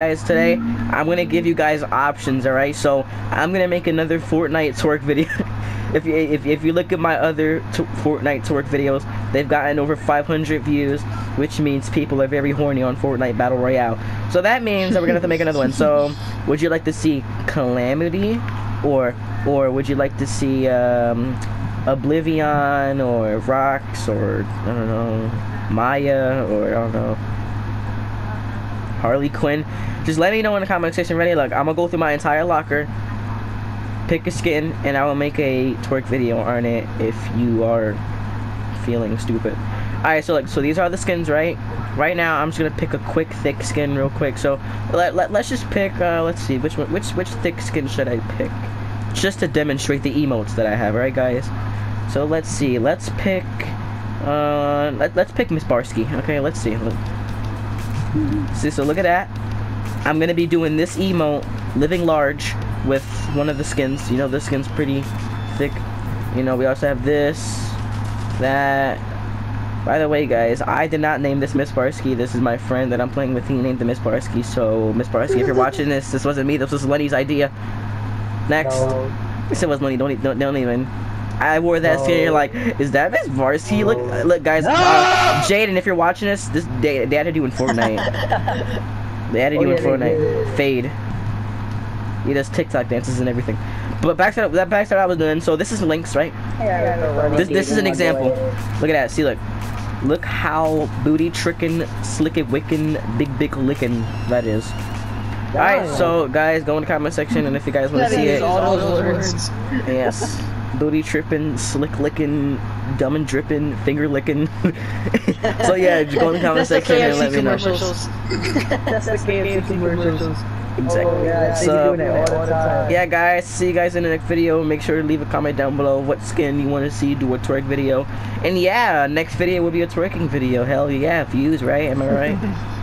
guys today i'm gonna give you guys options all right? So i'm gonna make another fortnite twerk video. If you if, if you look at my other fortnite twerk videos they've gotten over 500 views which means people are very horny on fortnite battle royale. So that means that we're gonna have to make another one. So would you like to see calamity? Or or would you like to see um oblivion or Rox or i don't know maya or i don't know Harley Quinn. Just let me know in the comment section. Ready? Look, I'm gonna go through my entire locker, pick a skin, and I will make a twerk video on it if you are feeling stupid. Alright, so like, so these are the skins, right? Right now, I'm just gonna pick a quick, thick skin real quick. So let, let let's just pick. Uh, let's see, which one, which which thick skin should I pick? Just to demonstrate the emotes that I have, right, guys? So let's see. Let's pick. Uh, let, let's pick Miss Barsky. Okay, let's see. Let, See, so look at that. I'm gonna be doing this emote, living large, with one of the skins. You know, this skin's pretty thick. You know, we also have this, that. By the way, guys, I did not name this Miss Barsky. This is my friend that I'm playing with. He named the Miss Barsky. So, Miss Barsky, if you're watching this, this wasn't me. This was Lenny's idea. Next. No. This was Lenny. Don't, don't, don't even. I wore that skin. And you're like, is that Miss Varsity? Look, look, guys. Uh, Jaden, if you're watching this, this they, they had to do in Fortnite. they had to Oh, do yeah, in they Fortnite. did. Fade. He does TikTok dances and everything. But back to that back to what I was doing. So this is Lynx, right? Yeah. This this is an example. Look at that. See, look. Look how booty tricking, slick it wicking, big big licking that is. Alright, so guys, go in the comment section, and if you guys want to see it, all those words. Yes. Booty tripping, slick licking, dumb and dripping, finger licking. so yeah, go in the comment That's the section and let me know. commercials. That's the KFC commercials. Exactly. Oh, yeah, So- be doing it all the time. Yeah, guys, see you guys in the next video. Make sure to leave a comment down below what skin you want to see do a twerk video. And yeah, next video will be a twerking video. Hell yeah, views, right? Am I right?